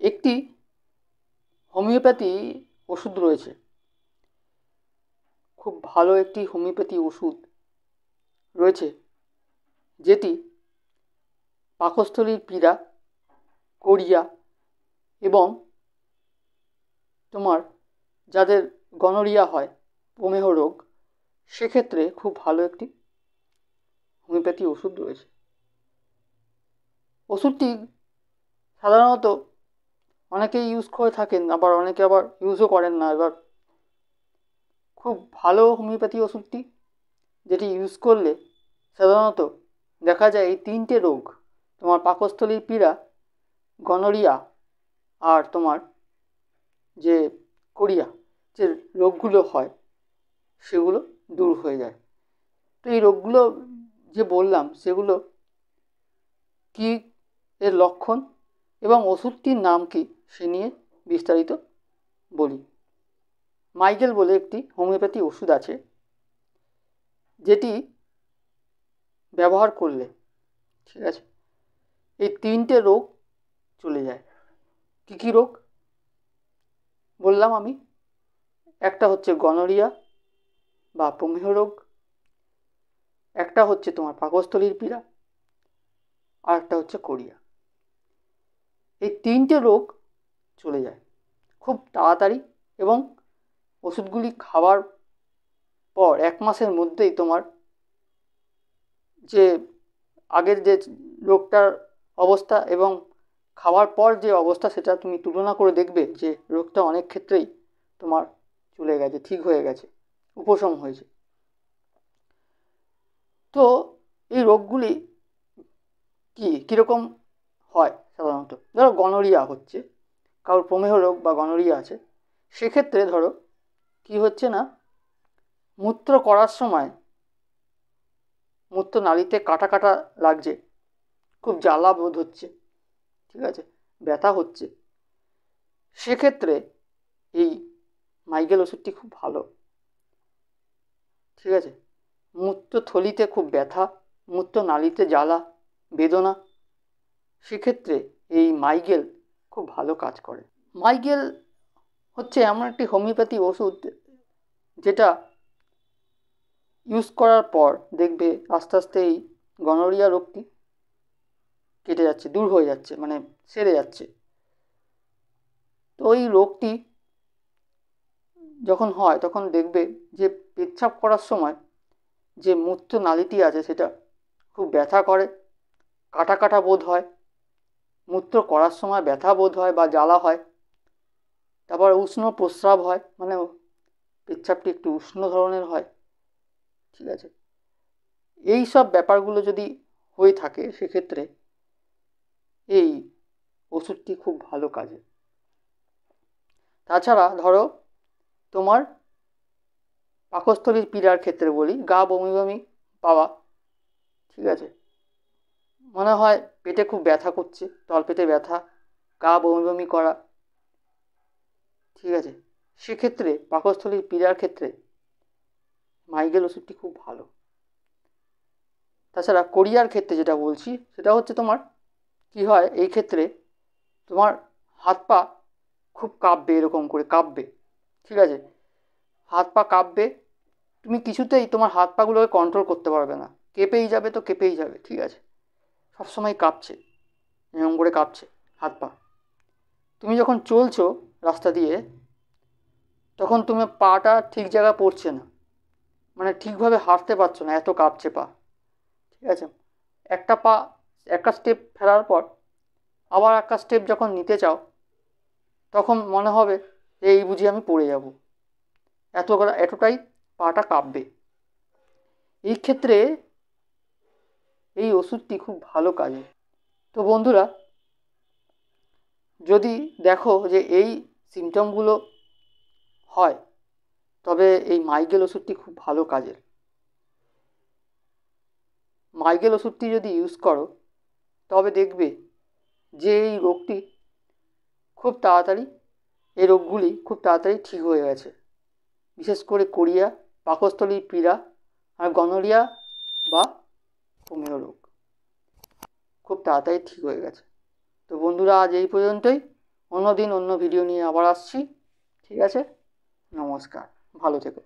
একটি হোমিওপ্যাথি ওষুধ রয়েছে। খুব ভালো একটি হোমিওপ্যাথি ওষুধ রয়েছে, যেটি পাকস্থলীর পীড়া, কোরিয়া এবং তোমার যাদের গনোরিয়া হয়, প্রমেহ রোগ, সেক্ষেত্রে খুব ভালো একটি হোমিওপ্যাথি ওষুধ রয়েছে। ওষুধটি সাধারণত অনেকেই ইউজ করে থাকেন, আবার অনেকে আবার ইউজও করেন না। এবার খুব ভালো হোমিওপ্যাথি ওষুধটি যেটি ইউজ করলে সাধারণত দেখা যায় এই তিনটে রোগ, তোমার পাকস্থলীর পীড়া গনোরিয়া আর তোমার যে কোরিয়া যে রোগগুলো হয়, সেগুলো দূর হয়ে যায়। তো এই রোগগুলো যে বললাম, সেগুলো কী এর লক্ষণ এবং ওষুধটির নাম কী? সে নিয়ে বিস্তারিত বলি। মাইকেল বলে একটি হোমিওপ্যাথি ওষুধ আছে, যেটি ব্যবহার করলে, ঠিক আছে, এই তিনটে রোগ চলে যায়। কী কী রোগ? বললাম আমি, একটা হচ্ছে গনোরিয়া বা প্রমেহ রোগ, একটা হচ্ছে তোমার পাকস্থলীর পীড়া, আর একটা হচ্ছে কোরিয়া। এই তিনটে রোগ চলে যায়। খুব তাড়াতাড়ি এবং ওষুধগুলি খাওয়ার পর এক মাসের মধ্যেই তোমার যে আগের যে রোগটার অবস্থা এবং খাওয়ার পর যে অবস্থা সেটা তুমি তুলনা করে দেখবে যে রোগটা অনেক ক্ষেত্রেই তোমার চলে গেছে, ঠিক হয়ে গেছে, উপশম হয়েছে। তো এই রোগগুলি কি, কীরকম হয় সাধারণত? ধরো গনোরিয়া হচ্ছে। কারোর প্রমেহ রোগ বা গনোরিয়া আছে, সেক্ষেত্রে ধরো কি হচ্ছে না, মূত্র করার সময় মূত্র নালিতে কাটা কাটা লাগছে, খুব জ্বালা বোধ হচ্ছে, ঠিক আছে, ব্যথা হচ্ছে, সেক্ষেত্রে এই মাইগ্রেন ওষুধটি খুব ভালো, ঠিক আছে, মূত্র থলিতে খুব ব্যথা, মূত্র নালিতে জ্বালা, বেদনা, সেক্ষেত্রে এই মাইগেল খুব ভালো কাজ করে। মাইগেল হচ্ছে এমন একটি হোমিওপ্যাথি ওষুধ যেটা ইউজ করার পর দেখবে আস্তে আস্তে এই গনোরিয়া রোগটি কেটে যাচ্ছে, দূর হয়ে যাচ্ছে মানে সেরে যাচ্ছে। তো ওই রোগটি যখন হয় তখন দেখবে যে পেচ্ছাপ করার সময় যে মূত্র নালীটি আছে সেটা খুব ব্যথা করে, কাটা কাটা বোধ হয় মূত্র করার সময় ব্যথা বোধ হয় বা জ্বালা হয়, তারপর উষ্ণ প্রস্রাব হয় মানে পেচ্ছাপটি একটু উষ্ণ ধরনের হয়, ঠিক আছে? এই সব ব্যাপারগুলো যদি হয়ে থাকে, সেক্ষেত্রে এই ওষুধটি খুব ভালো কাজে। তাছাড়া ধরো, তোমার পাকস্থলীর পীড়ার ক্ষেত্রে বলি, গা বমি বমি পাওয়া, ঠিক আছে? মনে হয় পেটে খুব ব্যথা করছে তলপেটে ব্যথা, গা বমি বমি করা। ঠিক আছে, সেক্ষেত্রে পাকস্থলীর পীড়ার ক্ষেত্রে মাইগ্রেন ওষুধটি খুব ভালো। তাছাড়া কোরিয়ার ক্ষেত্রে যেটা বলছি, সেটা হচ্ছে তোমার কী হয়, এই ক্ষেত্রে তোমার হাত পা খুব কাঁপবে, এরকম করে কাঁপবে। ঠিক আছে, হাত পা কাঁপবে, তুমি কিছুতেই তোমার হাত পাগুলোকে কন্ট্রোল করতে পারবে না। কেঁপেই যাবে তো কেঁপেই যাবে, ঠিক আছে। সবসময় কাঁপছে এরকম করে কাঁপছে, হাত পা। তুমি যখন চলছো রাস্তা দিয়ে, তখন তুমি পাটা ঠিক জায়গায় পড়ছে না। মানে ঠিকভাবে হাঁটতে পারছ না, এত কাঁপছে পা। ঠিক আছে? একটা পা, একটা স্টেপ ফেলার পর, আবার একটা স্টেপ যখন নিতে চাও, তখন মনে হবে যে এই বুঝি আমি পড়ে যাব। এত এতটাই পাটা কাঁপবে। এই ক্ষেত্রে এই ওষুধটি খুব ভালো কাজে। তো বন্ধুরা, যদি দেখো যে এই সিমটমগুলো হয়, তবে এই মাইগ্রেন ওষুধটি খুব ভালো কাজের। মাইগ্রেন ওষুধটি যদি ইউজ করো, তবে দেখবে যে এই রোগটি খুব তাড়াতাড়ি, এই রোগগুলি খুব তাড়াতাড়ি ঠিক হয়ে গেছে। বিশেষ করে কোরিয়া পাকস্থলীর পীড়া আর গনোরিয়া হোমিও রোগ খুব তাড়াতাড়ি ঠিক হয়ে গেছে। তো বন্ধুরা, আজ এই পর্যন্তই। অন্য দিন অন্য ভিডিও নিয়ে আবার আসছি। ঠিক আছে? নমস্কার। ভালো থেকো।